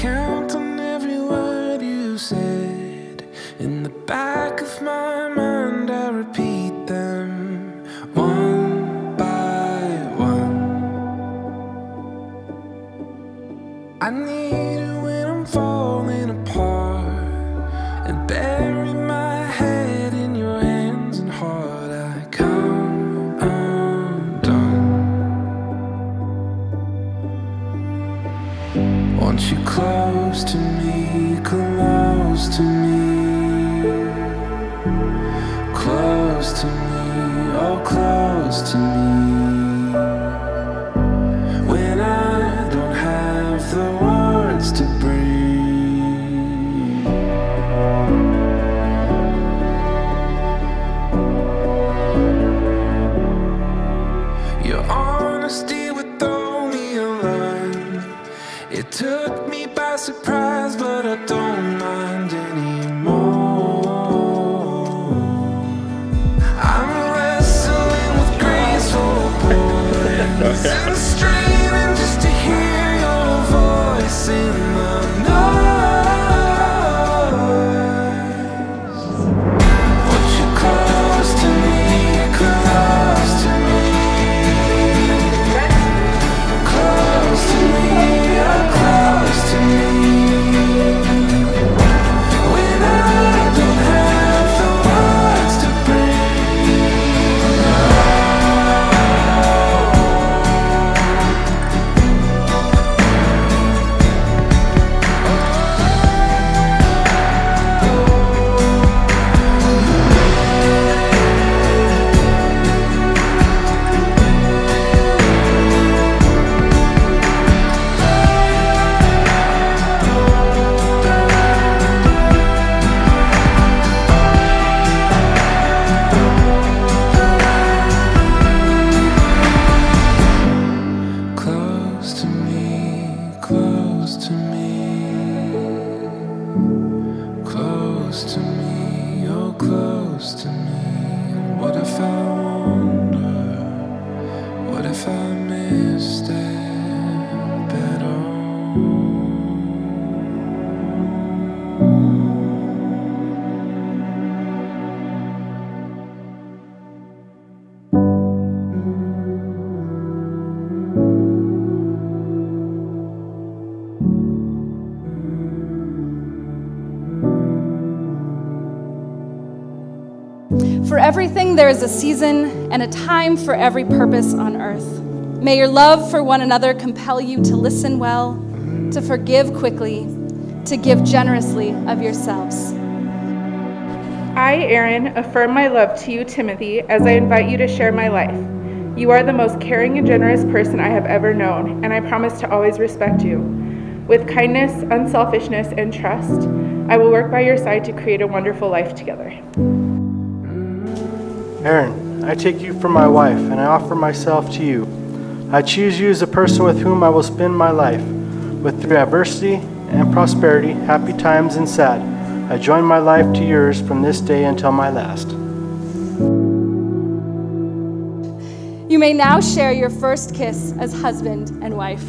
count on every word you said. In the back of my mind, I repeat them one by one. I need. Want you close to me, close to me, close to me, oh close to me. For everything, there is a season and a time for every purpose on earth. May your love for one another compel you to listen well, to forgive quickly, to give generously of yourselves. I, Erin, affirm my love to you, Timothy, as I invite you to share my life. You are the most caring and generous person I have ever known, and I promise to always respect you. With kindness, unselfishness, and trust, I will work by your side to create a wonderful life together. Erin, I take you for my wife, and I offer myself to you. I choose you as a person with whom I will spend my life. With through adversity and prosperity, happy times and sad, I join my life to yours from this day until my last. You may now share your first kiss as husband and wife.